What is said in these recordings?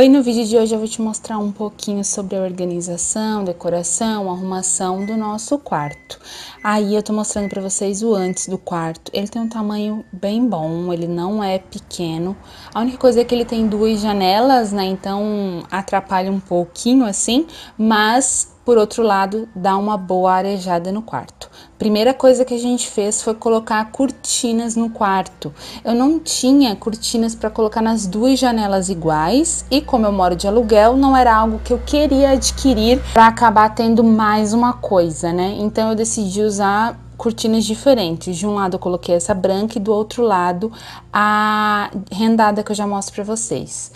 Oi, no vídeo de hoje eu vou te mostrar um pouquinho sobre a organização, decoração, arrumação do nosso quarto. Aí eu tô mostrando para vocês o antes do quarto. Ele tem um tamanho bem bom, ele não é pequeno. A única coisa é que ele tem duas janelas, né? Então atrapalha um pouquinho assim, mas por outro lado, dá uma boa arejada no quarto. Primeira coisa que a gente fez foi colocar cortinas no quarto. Eu não tinha cortinas para colocar nas duas janelas iguais e como eu moro de aluguel, não era algo que eu queria adquirir para acabar tendo mais uma coisa, né? Então eu decidi usar cortinas diferentes. De um lado eu coloquei essa branca e do outro lado a rendada que eu já mostro para vocês.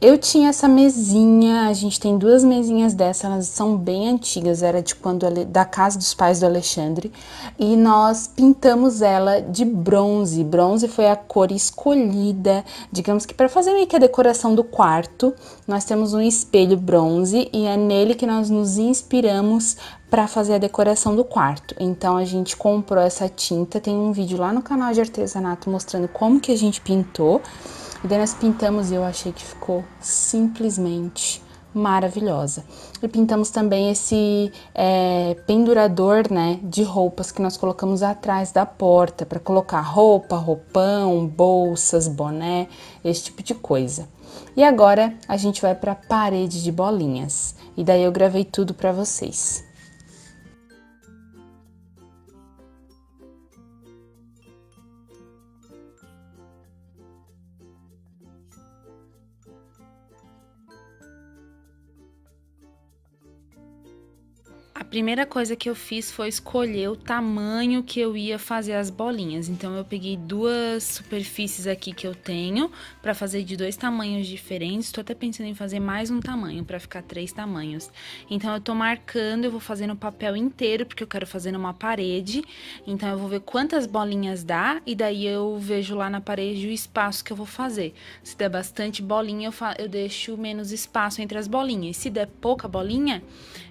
Eu tinha essa mesinha, a gente tem duas mesinhas dessas, elas são bem antigas, era de quando da casa dos pais do Alexandre, e nós pintamos ela de bronze. Bronze foi a cor escolhida, digamos que para fazer meio que a decoração do quarto. Nós temos um espelho bronze e é nele que nós nos inspiramos para fazer a decoração do quarto. Então a gente comprou essa tinta, tem um vídeo lá no canal de artesanato mostrando como que a gente pintou. E daí nós pintamos e eu achei que ficou simplesmente maravilhosa. E pintamos também esse é, pendurador, né, de roupas que nós colocamos atrás da porta para colocar roupa, roupão, bolsas, boné, esse tipo de coisa. E agora a gente vai para a parede de bolinhas. E daí eu gravei tudo para vocês. Primeira coisa que eu fiz foi escolher o tamanho que eu ia fazer as bolinhas. Então eu peguei duas superfícies aqui que eu tenho para fazer de dois tamanhos diferentes. Estou até pensando em fazer mais um tamanho para ficar três tamanhos. Então eu tô marcando, eu vou fazer no papel inteiro porque eu quero fazer numa parede. Então eu vou ver quantas bolinhas dá e daí eu vejo lá na parede o espaço que eu vou fazer. Se der bastante bolinha, eu, eu deixo menos espaço entre as bolinhas. Se der pouca bolinha,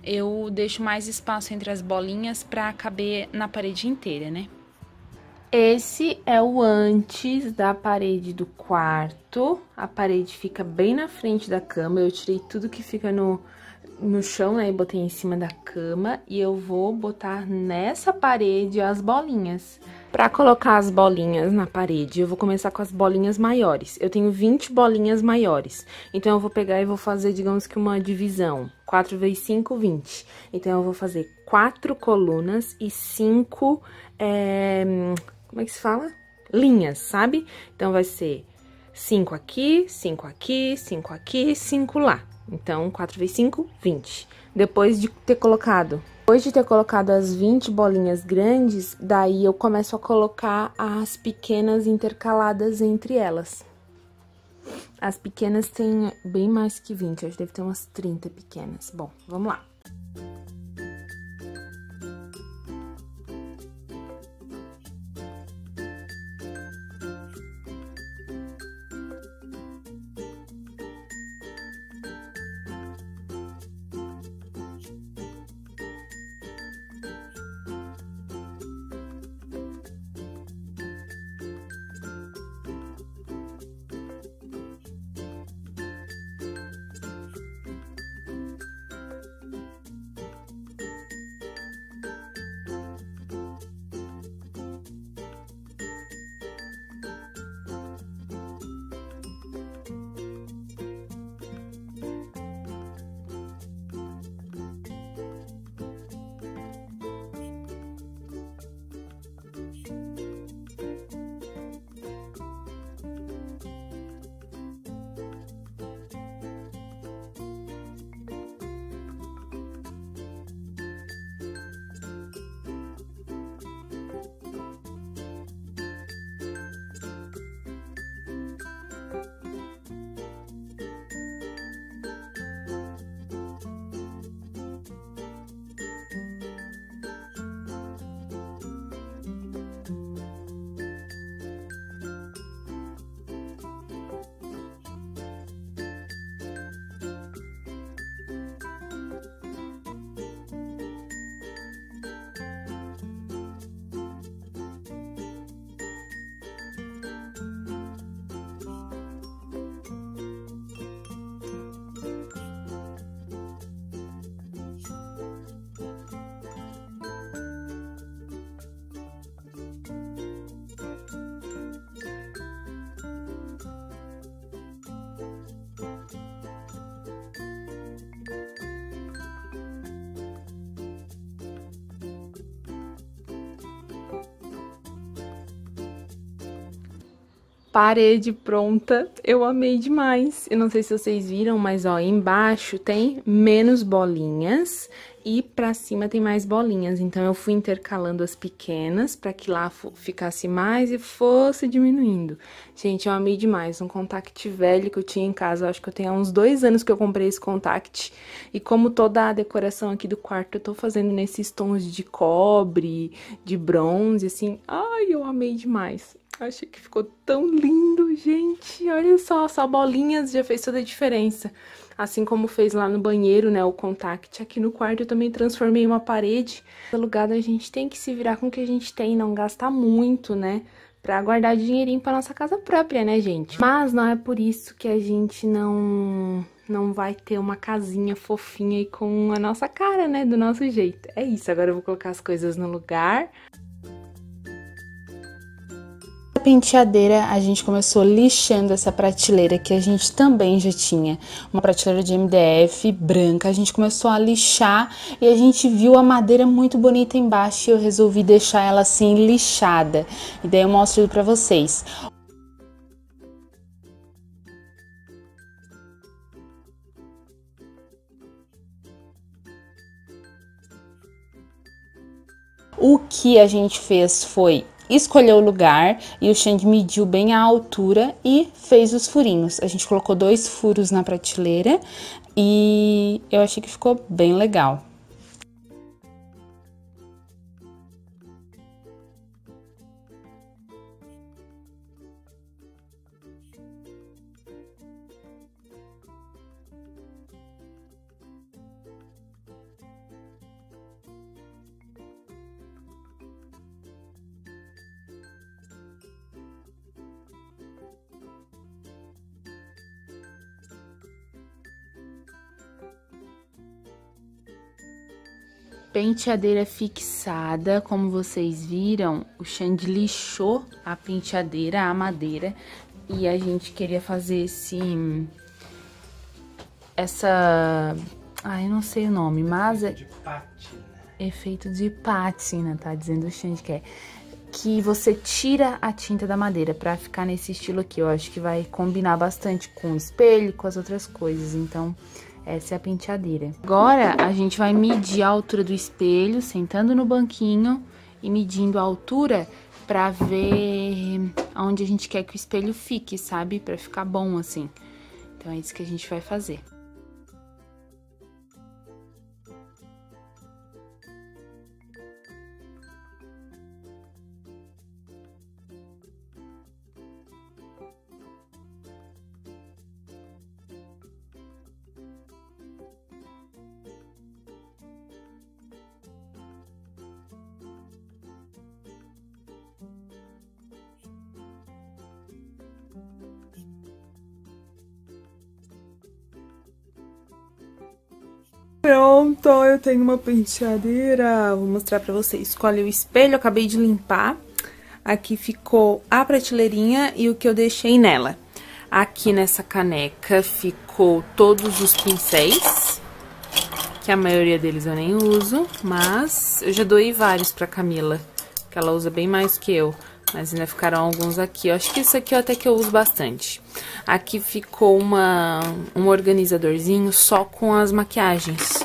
eu deixo mais espaço entre as bolinhas para caber na parede inteira, né? Esse é o antes da parede do quarto. A parede fica bem na frente da cama. Eu tirei tudo que fica no, no chão, né? E botei em cima da cama. E eu vou botar nessa parede as bolinhas. Para colocar as bolinhas na parede, eu vou começar com as bolinhas maiores. Eu tenho 20 bolinhas maiores. Então, eu vou pegar e vou fazer, digamos que uma divisão. 4 vezes 5, 20. Então, eu vou fazer quatro colunas e cinco... É, como é que se fala? Linhas, sabe? Então, vai ser 5 aqui, 5 aqui, 5 aqui, 5 lá. Então, 4 vezes 5, 20. Depois de ter colocado depois de ter colocado as 20 bolinhas grandes, daí eu começo a colocar as pequenas intercaladas entre elas. As pequenas têm bem mais que 20, acho que deve ter umas 30 pequenas. Bom, vamos lá. Parede pronta. Eu amei demais. Eu não sei se vocês viram, mas ó, embaixo tem menos bolinhas e pra cima tem mais bolinhas. Então, eu fui intercalando as pequenas pra que lá ficasse mais e fosse diminuindo. Gente, eu amei demais. Um contact velho que eu tinha em casa. Eu acho que eu tenho há uns dois anos que eu comprei esse contact. E como toda a decoração aqui do quarto eu tô fazendo nesses tons de cobre, de bronze, assim. Ai, eu amei demais. Achei que ficou tão lindo, gente. Olha só, só bolinhas já fez toda a diferença. Assim como fez lá no banheiro, né, o contact. Aqui no quarto eu também transformei uma parede. Alugado a gente tem que se virar com o que a gente tem, não gastar muito, né? Pra guardar dinheirinho pra nossa casa própria, né, gente? Mas não é por isso que a gente não não vai ter uma casinha fofinha aí com a nossa cara, né? Do nosso jeito. É isso, agora eu vou colocar as coisas no lugar penteadeira, a gente começou lixando essa prateleira que a gente também já tinha. Uma prateleira de MDF branca. A gente começou a lixar e a gente viu a madeira muito bonita embaixo e eu resolvi deixar ela assim lixada. E daí eu mostro para vocês. O que a gente fez foi escolheu o lugar e o Xande mediu bem a altura e fez os furinhos. A gente colocou dois furos na prateleira e eu achei que ficou bem legal. Penteadeira fixada, como vocês viram, o Xande lixou a penteadeira, a madeira, e a gente queria fazer esse... Essa... Ai, não sei o nome, mas... É... De pátina. Efeito de pátina, tá dizendo o Xande que é. Que você tira a tinta da madeira pra ficar nesse estilo aqui. Eu acho que vai combinar bastante com o espelho, com as outras coisas, então... Essa é a penteadeira. Agora, a gente vai medir a altura do espelho, sentando no banquinho e medindo a altura pra ver onde a gente quer que o espelho fique, sabe? Pra ficar bom, assim. Então, é isso que a gente vai fazer. Pronto, eu tenho uma penteadeira. Vou mostrar pra vocês. Escolhe o espelho, acabei de limpar. Aqui ficou a prateleirinha e o que eu deixei nela. Aqui nessa caneca ficou todos os pincéis, que a maioria deles eu nem uso, mas eu já doei vários pra Camila, que ela usa bem mais que eu. Mas ainda ficaram alguns aqui. Eu acho que isso aqui até que eu uso bastante. Aqui ficou uma, um organizadorzinho só com as maquiagens.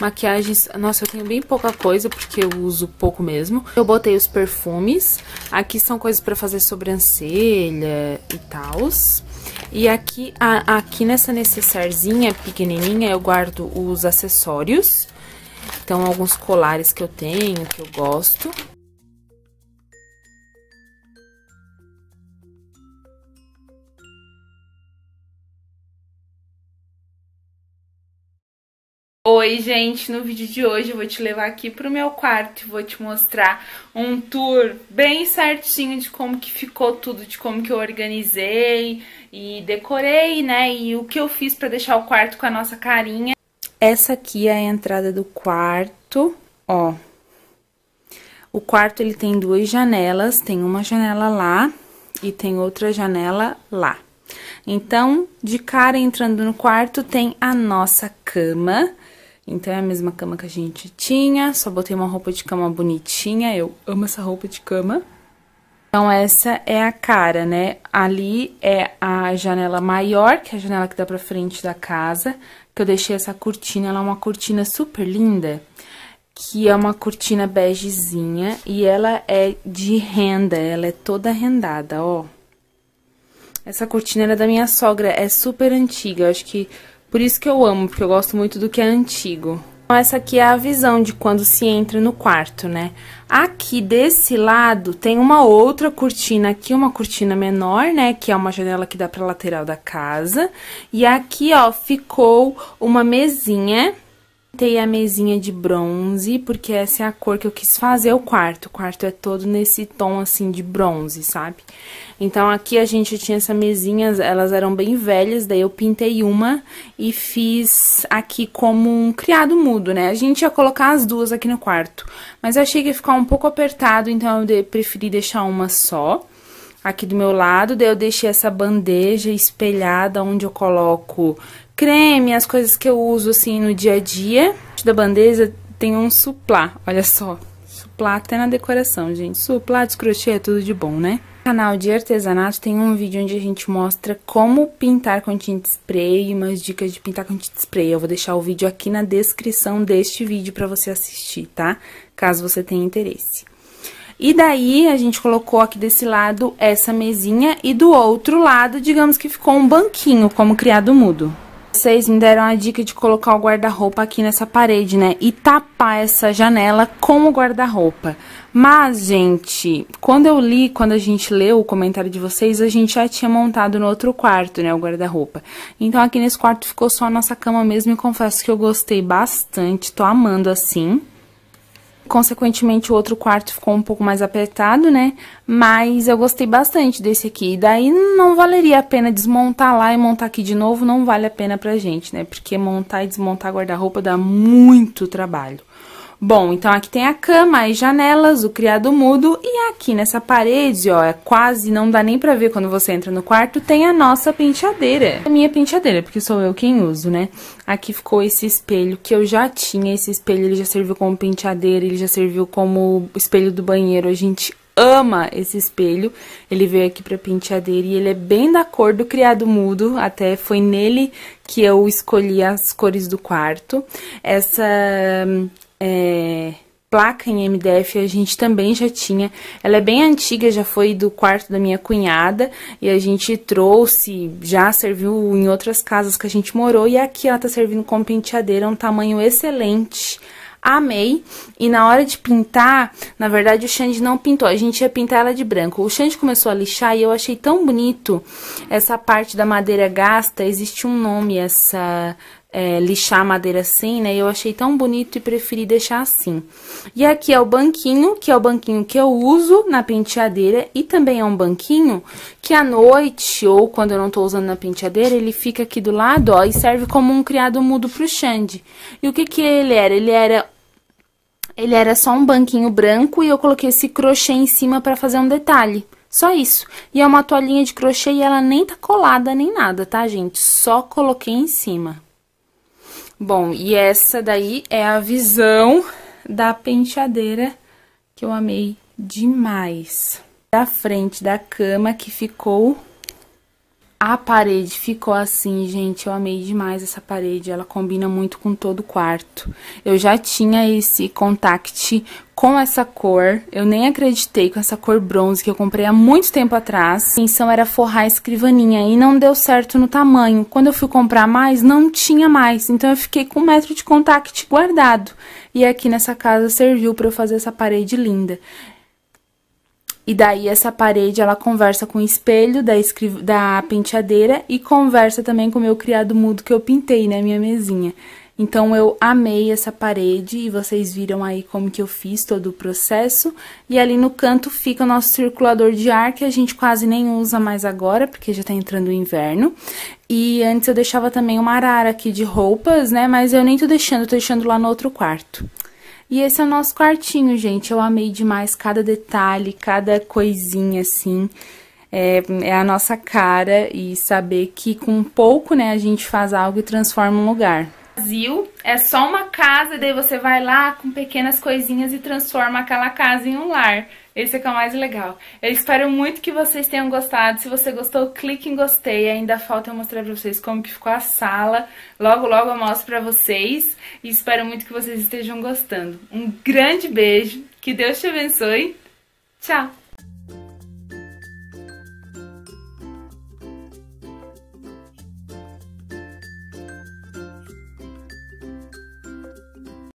Maquiagens, nossa, eu tenho bem pouca coisa, porque eu uso pouco mesmo. Eu botei os perfumes. Aqui são coisas pra fazer sobrancelha e tal. E aqui, a, aqui nessa necessarzinha pequenininha, eu guardo os acessórios. Então, alguns colares que eu tenho, que eu gosto. Oi, gente! No vídeo de hoje eu vou te levar aqui pro meu quarto e vou te mostrar um tour bem certinho de como que ficou tudo, de como que eu organizei e decorei, né? E o que eu fiz pra deixar o quarto com a nossa carinha. Essa aqui é a entrada do quarto, ó. O quarto, ele tem duas janelas, tem uma janela lá e tem outra janela lá. Então, de cara entrando no quarto, tem a nossa cama então é a mesma cama que a gente tinha, só botei uma roupa de cama bonitinha, eu amo essa roupa de cama. Então, essa é a cara, né? Ali é a janela maior, que é a janela que dá pra frente da casa, que eu deixei essa cortina, ela é uma cortina super linda, que é uma cortina begezinha, e ela é de renda, ela é toda rendada, ó. Essa cortina era da minha sogra, é super antiga, acho que por isso que eu amo, porque eu gosto muito do que é antigo. Então, essa aqui é a visão de quando se entra no quarto, né? Aqui desse lado tem uma outra cortina aqui, uma cortina menor, né? Que é uma janela que dá pra lateral da casa. E aqui, ó, ficou uma mesinha Pintei a mesinha de bronze, porque essa é a cor que eu quis fazer o quarto. O quarto é todo nesse tom, assim, de bronze, sabe? Então, aqui a gente tinha essa mesinha, elas eram bem velhas, daí eu pintei uma e fiz aqui como um criado mudo, né? A gente ia colocar as duas aqui no quarto, mas eu achei que ia ficar um pouco apertado, então eu preferi deixar uma só aqui do meu lado, daí eu deixei essa bandeja espelhada onde eu coloco creme, as coisas que eu uso assim no dia a dia. Da bandeja tem um suplá, olha só. Suplá até na decoração, gente. Suplá de crochê é tudo de bom, né? No canal de artesanato tem um vídeo onde a gente mostra como pintar com tinta spray e umas dicas de pintar com tinta spray. Eu vou deixar o vídeo aqui na descrição deste vídeo para você assistir, tá? Caso você tenha interesse. E daí, a gente colocou aqui desse lado essa mesinha e do outro lado, digamos que ficou um banquinho, como criado mudo. Vocês me deram a dica de colocar o guarda-roupa aqui nessa parede, né? E tapar essa janela com o guarda-roupa. Mas, gente, quando eu li, quando a gente leu o comentário de vocês, a gente já tinha montado no outro quarto, né, o guarda-roupa. Então, aqui nesse quarto ficou só a nossa cama mesmo e confesso que eu gostei bastante, tô amando assim. Consequentemente, o outro quarto ficou um pouco mais apertado, né? Mas eu gostei bastante desse aqui. Daí não valeria a pena desmontar lá e montar aqui de novo, não vale a pena pra gente, né? Porque montar e desmontar guarda-roupa dá muito trabalho. Bom, então aqui tem a cama, as janelas, o criado mudo e aqui nessa parede, ó, é quase não dá nem pra ver quando você entra no quarto, tem a nossa penteadeira. A minha penteadeira, porque sou eu quem uso, né? Aqui ficou esse espelho que eu já tinha, esse espelho ele já serviu como penteadeira, ele já serviu como espelho do banheiro, a gente ama esse espelho. Ele veio aqui pra penteadeira e ele é bem da cor do criado mudo, até foi nele que eu escolhi as cores do quarto. Essa é, placa em MDF a gente também já tinha. Ela é bem antiga, já foi do quarto da minha cunhada e a gente trouxe, já serviu em outras casas que a gente morou e aqui ela tá servindo como penteadeira, um tamanho excelente. Amei. E na hora de pintar, na verdade o Xande não pintou, a gente ia pintar ela de branco. O Xande começou a lixar e eu achei tão bonito essa parte da madeira gasta, existe um nome essa é, lixar a madeira assim, né? Eu achei tão bonito e preferi deixar assim. E aqui é o banquinho, que é o banquinho que eu uso na penteadeira e também é um banquinho que à noite ou quando eu não tô usando na penteadeira, ele fica aqui do lado, ó, e serve como um criado mudo pro Xande. E o que que ele era? Ele era ele era só um banquinho branco e eu coloquei esse crochê em cima para fazer um detalhe. Só isso. E é uma toalhinha de crochê e ela nem tá colada nem nada, tá, gente? Só coloquei em cima. Bom, e essa daí é a visão da penteadeira que eu amei demais. Da frente da cama que ficou a parede ficou assim, gente, eu amei demais essa parede, ela combina muito com todo o quarto. Eu já tinha esse contact com essa cor, eu nem acreditei com essa cor bronze que eu comprei há muito tempo atrás. A intenção era forrar a escrivaninha e não deu certo no tamanho. Quando eu fui comprar mais, não tinha mais, então eu fiquei com um metro de contact guardado. E aqui nessa casa serviu para eu fazer essa parede linda. E daí essa parede ela conversa com o espelho da, da penteadeira e conversa também com o meu criado mudo que eu pintei na né, minha mesinha. Então eu amei essa parede e vocês viram aí como que eu fiz todo o processo. E ali no canto fica o nosso circulador de ar que a gente quase nem usa mais agora, porque já tá entrando o inverno. E antes eu deixava também uma arara aqui de roupas, né, mas eu nem tô deixando, tô deixando lá no outro quarto. E esse é o nosso quartinho, gente. Eu amei demais cada detalhe, cada coisinha, assim. É, é, a nossa cara e saber que com pouco, né, a gente faz algo e transforma um lugar. Vazio, é só uma casa, daí você vai lá com pequenas coisinhas e transforma aquela casa em um lar. Esse é que é o mais legal. Eu espero muito que vocês tenham gostado. Se você gostou, clique em gostei. Ainda falta eu mostrar pra vocês como que ficou a sala. Logo, logo eu mostro pra vocês. E espero muito que vocês estejam gostando. Um grande beijo. Que Deus te abençoe. Tchau!